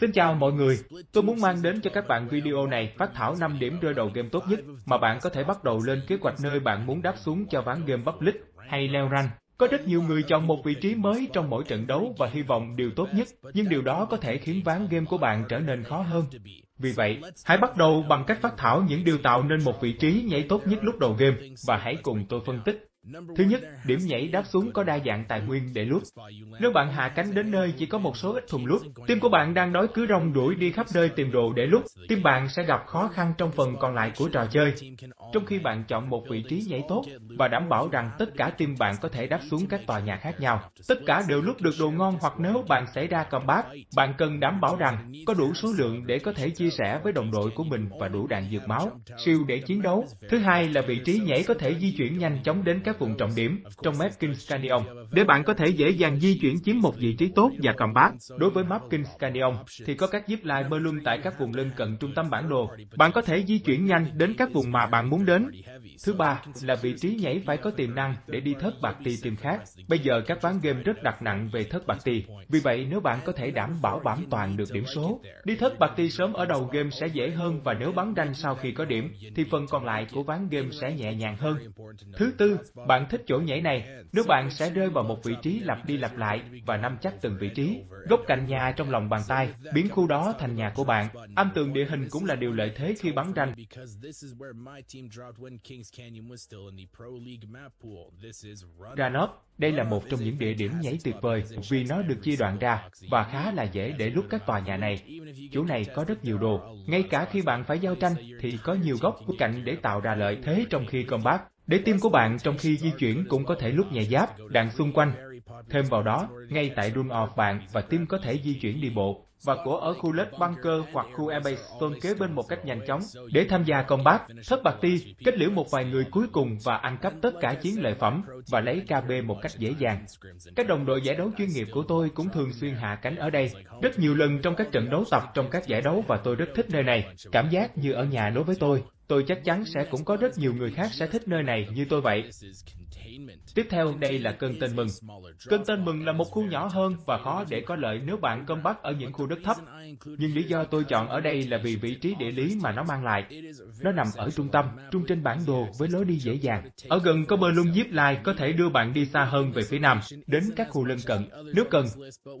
Xin chào mọi người, tôi muốn mang đến cho các bạn video này phát thảo 5 điểm rơi đầu game tốt nhất mà bạn có thể bắt đầu lên kế hoạch nơi bạn muốn đáp xuống cho ván game public hay leo rank. Có rất nhiều người chọn một vị trí mới trong mỗi trận đấu và hy vọng điều tốt nhất, nhưng điều đó có thể khiến ván game của bạn trở nên khó hơn. Vì vậy, hãy bắt đầu bằng cách phát thảo những điều tạo nên một vị trí nhảy tốt nhất lúc đầu game và hãy cùng tôi phân tích. Thứ nhất, điểm nhảy đáp xuống có đa dạng tài nguyên để lút. Nếu bạn hạ cánh đến nơi chỉ có một số ít thùng lút, team của bạn đang đói cứ rong đuổi đi khắp nơi tìm đồ để lút, team bạn sẽ gặp khó khăn trong phần còn lại của trò chơi. Trong khi bạn chọn một vị trí nhảy tốt và đảm bảo rằng tất cả team bạn có thể đáp xuống các tòa nhà khác nhau, tất cả đều lút được đồ ngon hoặc nếu bạn xảy ra combat, bạn cần đảm bảo rằng có đủ số lượng để có thể chia sẻ với đồng đội của mình và đủ đạn dược máu, siêu để chiến đấu. Thứ hai là vị trí nhảy có thể di chuyển nhanh chóng đến các vùng trọng điểm trong map Kings Canyon để bạn có thể dễ dàng di chuyển chiếm một vị trí tốt và combat. Đối với map Kings Canyon thì có các zip line ballon tại các vùng lân cận trung tâm bản đồ. Bạn có thể di chuyển nhanh đến các vùng mà bạn muốn đến. Thứ ba là vị trí nhảy phải có tiềm năng để đi thất bạc tì tìm khác. Bây giờ các ván game rất đặt nặng về thất bạc tì. Vì vậy nếu bạn có thể đảm bảo bảo toàn được điểm số, đi thất bạc tì sớm ở đầu game sẽ dễ hơn và nếu bắn ranh sau khi có điểm thì phần còn lại của ván game sẽ nhẹ nhàng hơn. Thứ tư, bạn thích chỗ nhảy này, nếu bạn sẽ rơi vào một vị trí lặp đi lặp lại và nắm chắc từng vị trí, gốc cạnh nhà trong lòng bàn tay, biến khu đó thành nhà của bạn. Âm tường địa hình cũng là điều lợi thế khi bắn ranh. Ranop, đây là một trong những địa điểm nhảy tuyệt vời vì nó được chia đoạn ra và khá là dễ để lúc các tòa nhà này. Chỗ này có rất nhiều đồ, ngay cả khi bạn phải giao tranh thì có nhiều góc của cạnh để tạo ra lợi thế trong khi combat. Để tim của bạn trong khi di chuyển cũng có thể lúc nhẹ giáp, đạn xung quanh. Thêm vào đó, ngay tại room of bạn và tim có thể di chuyển đi bộ và của ở khu lết bunker hoặc khu airbase tôn kế bên một cách nhanh chóng. Để tham gia combat, thất bạc ti kết liễu một vài người cuối cùng và ăn cắp tất cả chiến lợi phẩm và lấy KB một cách dễ dàng. Các đồng đội giải đấu chuyên nghiệp của tôi cũng thường xuyên hạ cánh ở đây, rất nhiều lần trong các trận đấu tập trong các giải đấu và tôi rất thích nơi này, cảm giác như ở nhà đối với tôi. Tôi chắc chắn sẽ cũng có rất nhiều người khác sẽ thích nơi này như tôi vậy. Tiếp theo đây là cơn tên mừng. Cơn tên mừng là một khu nhỏ hơn và khó để có lợi nếu bạn cân bắt ở những khu đất thấp. Nhưng lý do tôi chọn ở đây là vì vị trí địa lý mà nó mang lại. Nó nằm ở trung tâm, trung trên bản đồ với lối đi dễ dàng. Ở gần có bờ lung zip line có thể đưa bạn đi xa hơn về phía nam, đến các khu lân cận, nếu cần.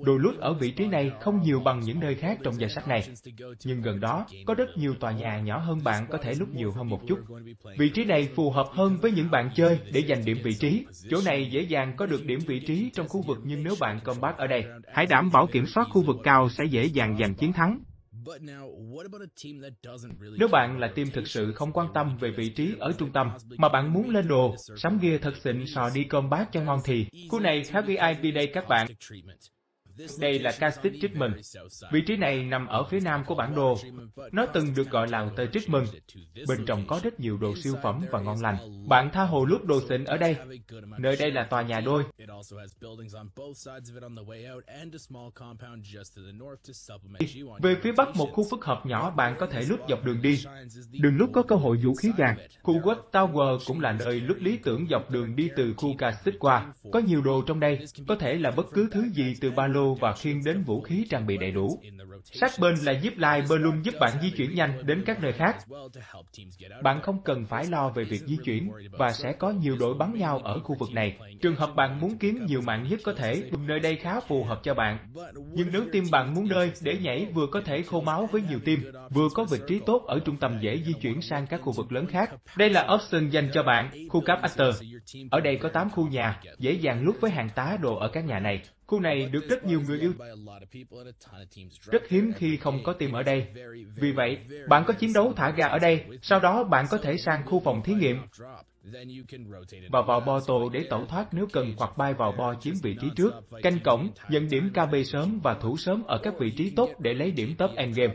Đôi lúc ở vị trí này không nhiều bằng những nơi khác trong danh sách này. Nhưng gần đó, có rất nhiều tòa nhà nhỏ hơn bạn có thể lúc nhiều hơn một chút. Vị trí này phù hợp hơn với những bạn chơi để giành điểm vị trí. Chỗ này dễ dàng có được điểm vị trí trong khu vực nhưng nếu bạn combat ở đây, hãy đảm bảo kiểm soát khu vực cao sẽ dễ dàng giành chiến thắng. Nếu bạn là team thực sự không quan tâm về vị trí ở trung tâm, mà bạn muốn lên đồ, sắm gear thật xịn sò đi combat cho ngon thì, khu này khá VIP đây các bạn. Đây là Castic Treatment. Vị trí này nằm ở phía nam của bản đồ. Nó từng được gọi là tờ Treatment. Bên trong có rất nhiều đồ siêu phẩm và ngon lành. Bạn tha hồ lúc đồ xịn ở đây. Nơi đây là tòa nhà đôi. Về phía bắc một khu phức hợp nhỏ bạn có thể lút dọc đường đi. Đường lúc có cơ hội vũ khí vàng. Khu Watch Tower cũng là nơi lút lý tưởng dọc đường đi từ khu Castic qua. Có nhiều đồ trong đây, có thể là bất cứ thứ gì từ ba lô và khiên đến vũ khí trang bị đầy đủ. Sát bên là giúp lai bơ luôn giúp bạn di chuyển nhanh đến các nơi khác. Bạn không cần phải lo về việc di chuyển và sẽ có nhiều đội bắn nhau ở khu vực này. Trường hợp bạn muốn kiếm nhiều mạng nhất có thể, nơi đây khá phù hợp cho bạn. Nhưng nếu team bạn muốn nơi để nhảy vừa có thể khô máu với nhiều team, vừa có vị trí tốt ở trung tâm dễ di chuyển sang các khu vực lớn khác. Đây là option dành cho bạn, khu cáp Actor. Ở đây có 8 khu nhà, dễ dàng lút với hàng tá đồ ở các nhà này. Khu này được rất nhiều người yêu. Rất hiếm khi không có team ở đây. Vì vậy, bạn có chiến đấu thả gà ở đây, sau đó bạn có thể sang khu phòng thí nghiệm và vào bo tổ để tẩu thoát nếu cần hoặc bay vào bo chiếm vị trí trước, canh cổng, nhận điểm KB sớm và thủ sớm ở các vị trí tốt để lấy điểm top endgame.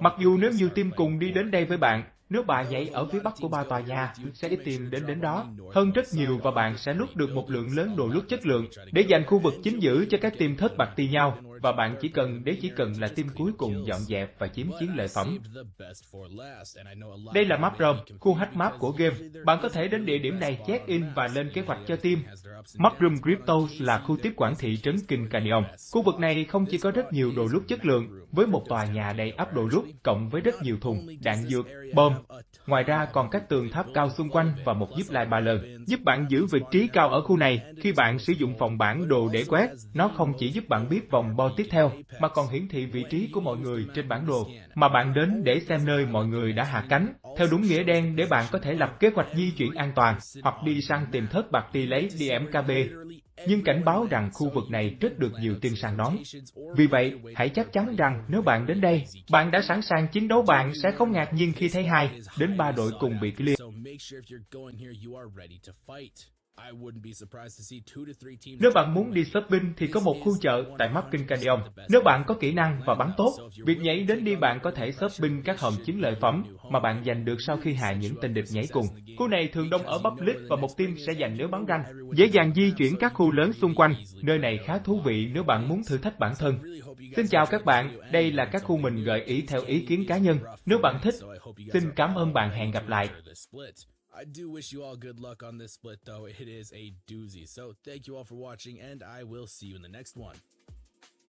Mặc dù nếu nhiều team cùng đi đến đây với bạn, nếu bạn nhảy ở phía bắc của ba tòa nhà, sẽ ít tìm đến đến đó, hơn rất nhiều và bạn sẽ lút được một lượng lớn đồ lút chất lượng để dành khu vực chính giữ cho các team thất bạc ti nhau và bạn chỉ cần để chỉ cần là team cuối cùng dọn dẹp và chiếm chiến lợi phẩm. Đây là map room, khu hack map của game. Bạn có thể đến địa điểm này check-in và lên kế hoạch cho team. Mushroom Cryptos là khu tiếp quản thị trấn King Canyon. Khu vực này không chỉ có rất nhiều đồ lút chất lượng, với một tòa nhà đầy ắp đồ lút cộng với rất nhiều thùng, đạn dược, bom. Ngoài ra còn các tường tháp cao xung quanh và một giúp lai ba lần, giúp bạn giữ vị trí cao ở khu này. Khi bạn sử dụng phòng bản đồ để quét, nó không chỉ giúp bạn biết vòng bo tiếp theo, mà còn hiển thị vị trí của mọi người trên bản đồ, mà bạn đến để xem nơi mọi người đã hạ cánh, theo đúng nghĩa đen để bạn có thể lập kế hoạch di chuyển an toàn, hoặc đi săn tìm thất bạc ti lấy DMKB nhưng cảnh báo rằng khu vực này rất được nhiều tiên săn đón. Vì vậy, hãy chắc chắn rằng nếu bạn đến đây, bạn đã sẵn sàng chiến đấu bạn sẽ không ngạc nhiên khi thấy hai đến ba đội cùng bị clear. Nếu bạn muốn đi shopping thì có một khu chợ tại Mapping Canyon. Nếu bạn có kỹ năng và bắn tốt, việc nhảy đến đi bạn có thể shopping các hòm chiến lợi phẩm mà bạn giành được sau khi hạ những tên địch nhảy cùng. Khu này thường đông ở public và một team sẽ giành nếu bắn ranh. Dễ dàng di chuyển các khu lớn xung quanh. Nơi này khá thú vị nếu bạn muốn thử thách bản thân. Xin chào các bạn, đây là các khu mình gợi ý theo ý kiến cá nhân. Nếu bạn thích, xin cảm ơn bạn hẹn gặp lại. I do wish you all good luck on this split, though. It is a doozy. So thank you all for watching, and I will see you in the next one.